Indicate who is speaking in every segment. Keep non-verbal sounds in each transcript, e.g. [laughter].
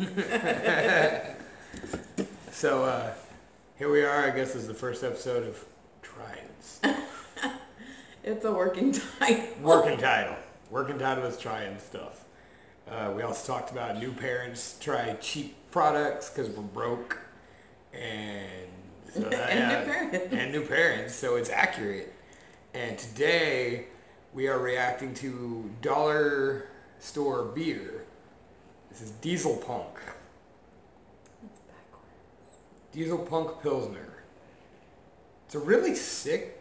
Speaker 1: [laughs] so uh, here we are. I guess this is the first episode of Tryins. [laughs]
Speaker 2: It's a working title. [laughs]
Speaker 1: Working title. Working title is trying stuff. Uh, we also talked about new parents try cheap products because we're broke, and so that-
Speaker 2: And new parents.
Speaker 1: and new parents. So it's accurate. And today we are reacting to dollar store beer. This is Diesel Punk. Diesel Punk Pilsner. It's a really sick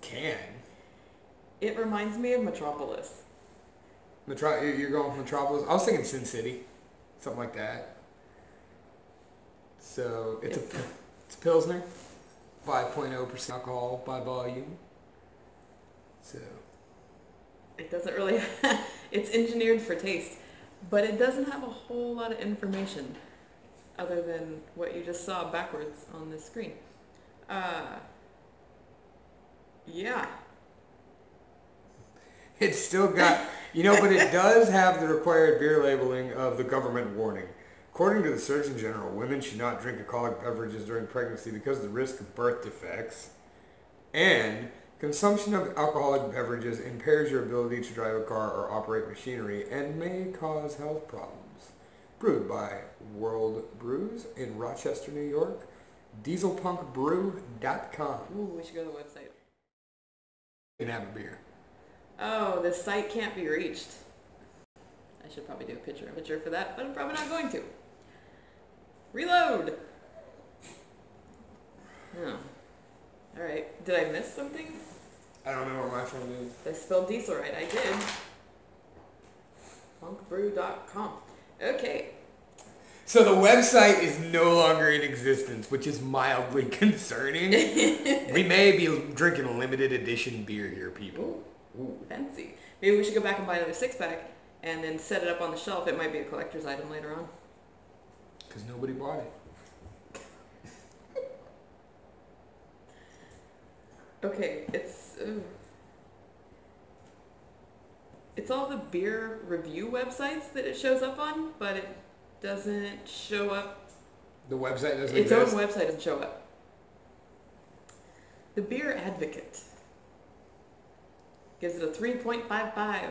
Speaker 1: can.
Speaker 2: It reminds me of Metropolis.
Speaker 1: Metro- you're going Metropolis. I was thinking Sin City, something like that. So it's,
Speaker 2: It's-
Speaker 1: a it's a pilsner, 5.0 percent alcohol by volume. So
Speaker 2: It doesn't really. [laughs] it's engineered for taste, but it doesn't have a whole lot of information other than what you just saw backwards on the screen. Uh, yeah. [laughs]
Speaker 1: it's still got you know, but it does have the required beer labeling of the government warning. According to the Surgeon General, women should not drink alcoholic beverages during pregnancy because of the risk of birth defects, and consumption of alcoholic beverages impairs your ability to drive a car or operate machinery and may cause health problems. Brewed by World Brews in Rochester, New York. DieselPunkBrew.com.
Speaker 2: Ooh, we should go to the website.
Speaker 1: You can have a beer.
Speaker 2: Oh, the site can't be reached. I should probably do a picture a picture for that, but I'm probably not going to. Reload! Oh. Alright, did I miss something?
Speaker 1: I don't know where my phone is.
Speaker 2: I spelled diesel right? I did. Punkbrew.com. Okay.
Speaker 1: So the website is no longer in existence, which is mildly [laughs] concerning. [laughs] we may be drinking a limited edition beer here, people.
Speaker 2: Ooh, fancy. Maybe we should go back and buy another six pack and then set it up on the shelf. It might be a collector's item later on.
Speaker 1: Because nobody bought it. [laughs]
Speaker 2: Okay, it's ooh. it's all the beer review websites that it shows up on, but it doesn't show up.
Speaker 1: The website doesn't
Speaker 2: Its
Speaker 1: exist.
Speaker 2: own website doesn't show up. The Beer Advocate gives it a 3.55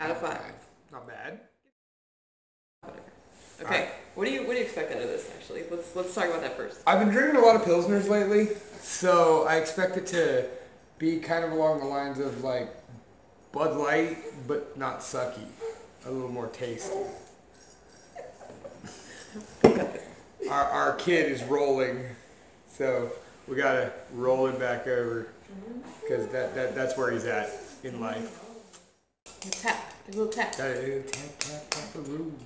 Speaker 2: out of five.
Speaker 1: Not bad.
Speaker 2: Okay,
Speaker 1: Alright.
Speaker 2: what do you what do you expect out of this? Actually, let's let's talk about that first.
Speaker 1: I've been drinking a lot of Pilsners lately, so I expect it to be kind of along the lines of like Bud Light, but not sucky. A little more tasty. [laughs] our, our kid is rolling, so we gotta roll him back over mm-hmm. because that, that that's where he's at in life.
Speaker 2: Tap, a little tap.
Speaker 1: Gotta tap tap tap the room.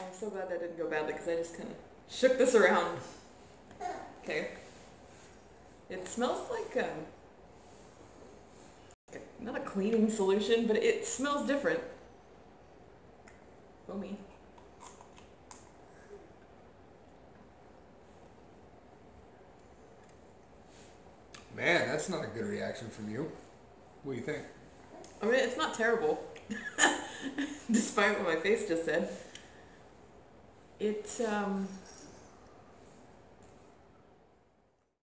Speaker 2: I'm so glad that didn't go badly because I just kind of shook this around. Okay. It smells like a, not a cleaning solution, but it smells different. Foamy.
Speaker 1: Man, that's not a good reaction from you. What do you think?
Speaker 2: I mean, it's not terrible, [laughs] despite what my face just said. It um,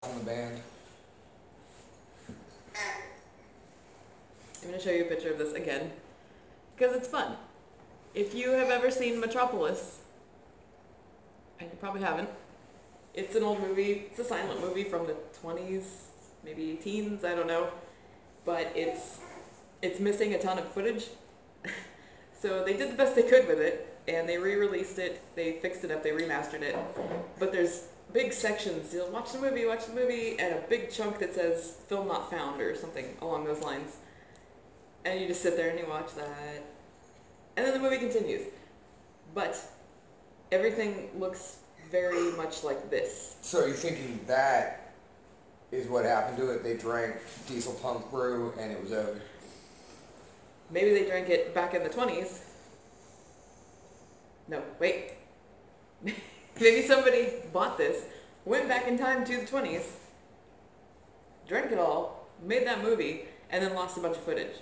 Speaker 1: On the band.
Speaker 2: Going to show you a picture of this again because it's fun. If you have ever seen Metropolis, and you probably haven't, it's an old movie. It's a silent movie from the 20s, maybe teens, I don't know. But it's it's missing a ton of footage. [laughs] so they did the best they could with it and they re-released it. They fixed it up, they remastered it. But there's big sections. You'll watch the movie, watch the movie, and a big chunk that says film not found or something along those lines and you just sit there and you watch that. And then the movie continues. But everything looks very much like this.
Speaker 1: So you're thinking that is what happened to it? They drank Diesel Punk Brew and it was over.
Speaker 2: maybe they drank it back in the 20s no wait. [laughs] Maybe somebody bought this went back in time to the 20s drank it all made that movie and then lost a bunch of footage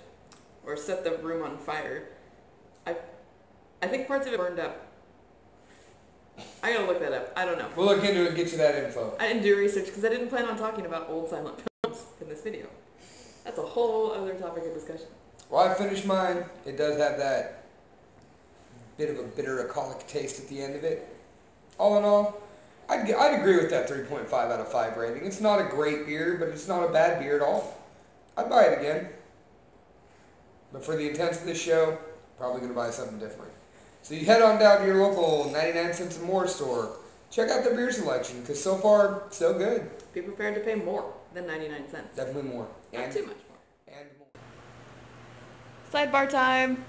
Speaker 2: or set the room on fire i i think parts of it burned up I gotta look that up. I don't know.
Speaker 1: We'll look into it and get you that info.
Speaker 2: I didn't do research because I didn't plan on talking about old silent films in this video. That's a whole other topic of discussion.
Speaker 1: Well, I finished mine. It does have that bit of a bitter alcoholic taste at the end of it. All in all, I'd, I'd agree with that 3.5 out of 5 rating. It's not a great beer, but it's not a bad beer at all. I'd buy it again. But for the intents of this show, probably going to buy something different. So you head on down to your local 99 cents and more store. Check out the beer selection, because so far, so good.
Speaker 2: Be prepared to pay more than 99 cents.
Speaker 1: Definitely more.
Speaker 2: Not
Speaker 1: And,
Speaker 2: too much more.
Speaker 1: and more.
Speaker 2: Sidebar time.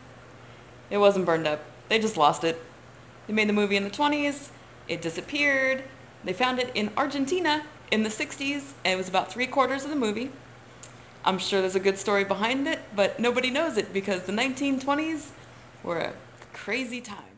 Speaker 2: It wasn't burned up. They just lost it. They made the movie in the 20s. It disappeared. They found it in Argentina in the 60s, and it was about three quarters of the movie. I'm sure there's a good story behind it, but nobody knows it because the 1920s were a crazy time.